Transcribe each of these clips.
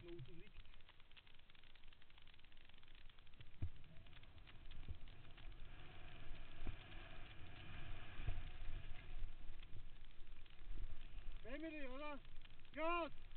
Knoten liegt. Family, oder? Gas!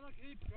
look deep, go.